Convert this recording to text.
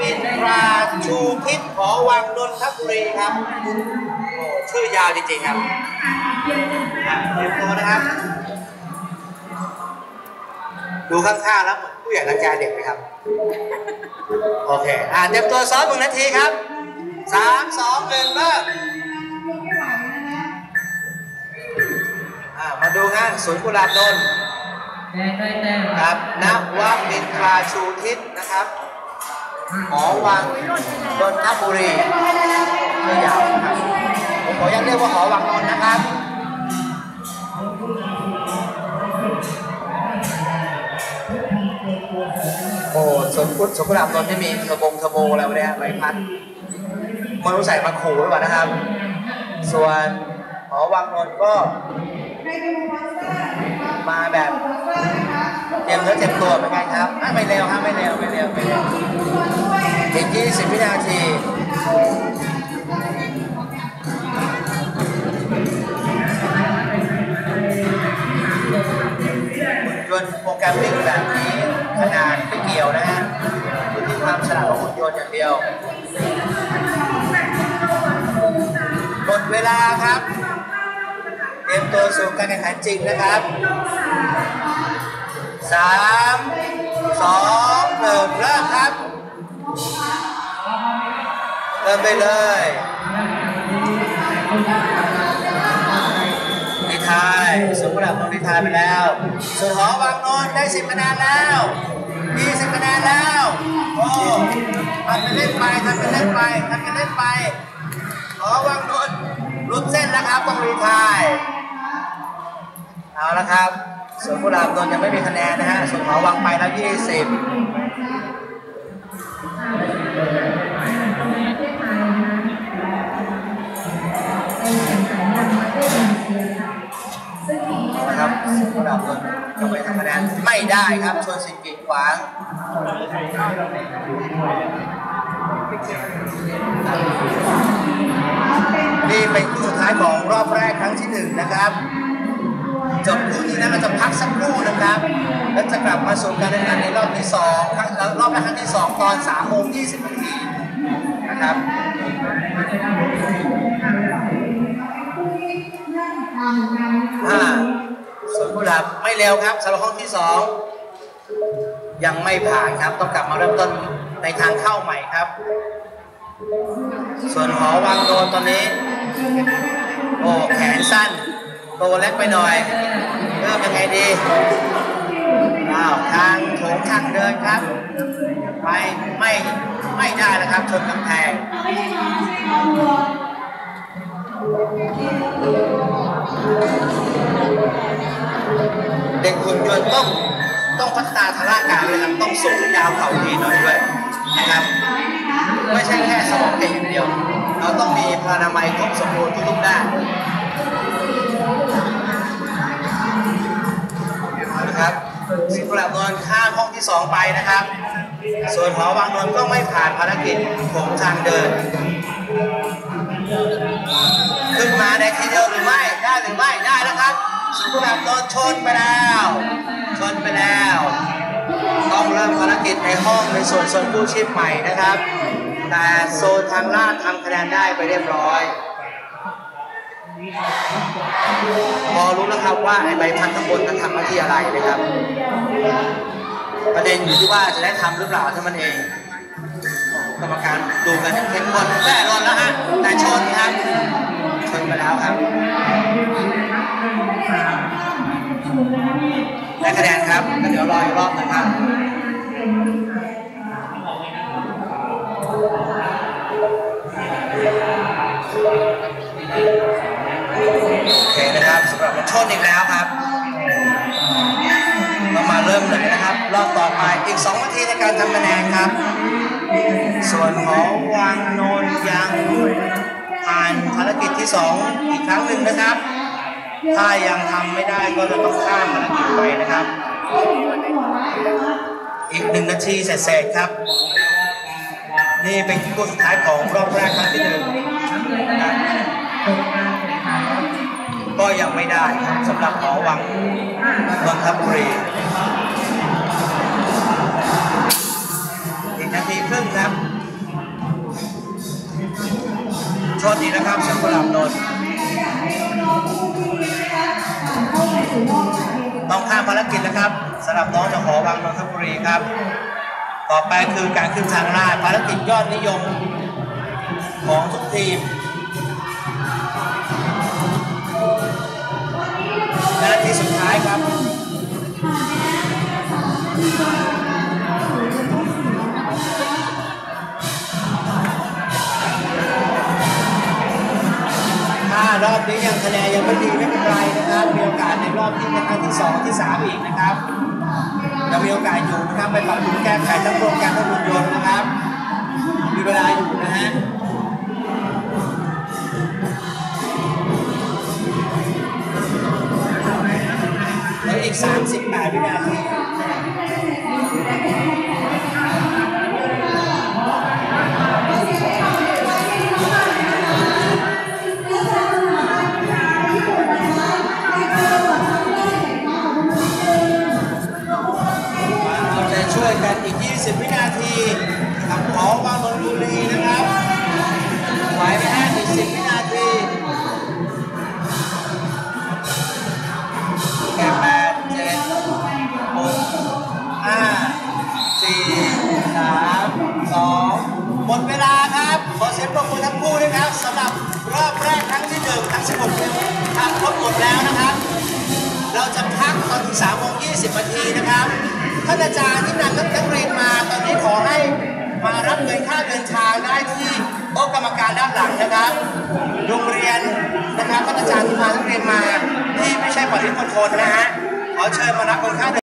บินตราชูพิษหอวังนนทบุรีครับโอ้ชื่อยาวจริงๆครับเตรียมตัวนะครับ ดูข้างๆแล้วเหมือนผู้ใหญ่รังแกเด็กไหมครับ โอเค อ่าเตรียมตัวซ้อมหนึ่งนาทีครับสามสองหนึ่งเริ่มามาดูฮะสวนกุหลาบนนท์ครับนวมินทราชูทิศนะครับ หอวังนนทบุรีไม่ยาวครับผมขออนุญาตเรียกว่าหอวังนนนะครับโอ้สวนกุศสวนกุหลาบนนท์ที่มีเทอร์โบงเทอร์โบอะไรวะเนี่ยใบพัดมันรู้ใส่มาขู่หรือเปล่านะครับ ส่วนหอวังนนก็ มาแบบเตรียมเนื้อเตรียมตัวเหมือนกันครับไม่เร็วครับไม่เร็วไม่เร็วไม่เร็วอีก20วินาทีหุ่นยนต์โปรแกรมมิ่งแบบนี้ขนาดไม่เกี่ยวนะฮะอยู่ที่ความฉลาดของหุ่นยนต์อย่างเดียวหมดเวลาครับ รียมตัวสู่การแข่งขันจริงนะครับสามสองหนึ่งเริ่มครับเริ่มได้เลยนิทายสมบูรณ์ของนิทายไปแล้วส่วนหอวังนนท์ได้สิบคะแนนแล้วยี่สิบคะแนนแล้วโอ้ทำไปเล่นไปทำไปเล่นไปทำไปเล่นไปหอวังนนท์รุดเส้นแล้วครับต้องรีทาย เอาละครับส่วนกุหลาบนนท์ยังไม่มีคะแนนนะฮะส่วนหอวังไปแล้ว20เอาละครับส่วนกุหลาบนนท์ยังไม่ทำคะแนนไม่ได้ครับชนสิ่งกีดขวางนี่เป็นคู่สุดท้ายของรอบแรกครั้งที่หนึ่งนะครับ จะพักสักครู่นะครับ แล้วจะกลับมาสู่การแข่งขันในรอบที่สองครั้งรอบแรกครั้งที่สองตอน3โมง20นาทีนะครับอ่าส่วนผู้ดับไม่เร็วครับสำหรับห้องที่สองยังไม่ผ่านครับ ต้องกลับมาเริ่มต้นในทางเข้าใหม่ครับ ส่วนหอวังโดนตอนนี้ โอ้แขนสั้น ตัวเล็กไปหน่อย เริ่มยังไงดีอ้าวทางโถงทางเดินครับ ไปไม่ไม่ได้แล้วครับชนกำแพงเด็กหุ่นยนต์ต้องต้องพัฒนาทางร่างกายเลยครับต้องสูงยาวเข่าดีหน่อยด้วยนะครับ ไม่ใช่แค่สมองเก่งอย่างเดียว เราต้องมีพลานามัยครบสมบูรณ์ทุกๆด้าน กุหลาบนนข้ามห้องที่สองไปนะครับ ส่วนหอวังนนก็ไม่ผ่านภารกิจโถงทางเดิน ขึ้นมาในทีเดียวหรือไม่ได้หรือไม่ได้แล้วครับสุกุหลาบนนชนไปแล้ว ชนไปแล้ว ต้องเริ่มภารกิจในห้องในส่วนโซนกู้ชีพใหม่นะครับ แต่โซนทางลาดทำคะแนนได้ไปเรียบร้อย พอรู้แล้วครับว่าไอ้ใบพัดข้างบนนั้นทำหน้าที่อะไรนะครับ ประเด็นอยู่ที่ว่าจะได้ทำหรือเปล่าเท่านั้นเอง กรรมการดูกันเข้มข้นแน่นอนแล้วฮะแต่ชนครับชนไปแล้วครับได้คะแนนครับก็เดี๋ยวรออีกรอบนะครับ หมันชนอีกแล้วครับเรามาเริ่มเลยนะครับ รอบต่อไปอีก2นาทีในการทำคะแนนครับ ส่วนหองวังโนนยังผ่านภารกิจที่ 2 อีกครั้งหนึ่งนะครับ ถ้ายังทำไม่ได้ก็จะต้องข้ามภารกิจไปนะครับ อีกหนึ่งนาทีเสร็จๆครับ นี่เป็นคู่สุดท้ายของรอบแรกครั้งที่หนึ่งนะ ก็ยังไม่ได้ครับสำหรับหอวังนนทบุรีอีกนาทีคครึ่งครับชนอีนะครับสุกุหลาบนนต้องข้ามภารกิจนะครับสำหรับน้องจากหอวังนนทบุรีครับ ต่อไปคือการขึ้นทางลาดภารกิจยอดนิยมของทุกทีม และนาทีสุดท้ายครับถ้ารอบนี้ยังคะแนนยังไม่ดีไม่เป็นไรนะครับมีโอกาสในรอบที่ครั้งที่สองที่สามอีกนะครับจะมีโอกาสอยู่นะครับไปปรับปรุงแก้ไขทั้งโปรแกรทั้งหุ่นยนต์นะครับ มีเวลาอยู่นะฮะ นึ่งทั้ง 16ทีมทำครบหมดแล้วนะครับ เราจะพักตอนถึง3โมง20นาทีนะครับท่านอาจารย์ที่นำนักเรียนมาตอนนี้ขอให้มารับเงินค่าเดินทางได้ที่โต๊ะกรรมการด้านหลังนะครับ โรงเรียนนะครับท่านอาจารย์ที่มานักเรียนมาที่ไม่ใช่ปริมณฑลนะฮะขอเชิญมารับเงินค่าเดิน